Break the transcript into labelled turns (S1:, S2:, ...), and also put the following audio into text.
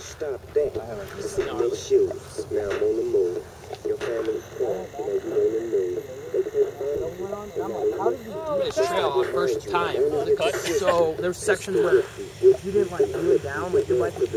S1: to stop that. See no shoes. Now I'm on the move. Your family call. You know you on the move. They can't find
S2: this trail on first time. So there's sections where if you didn't like glue it down, like your bike would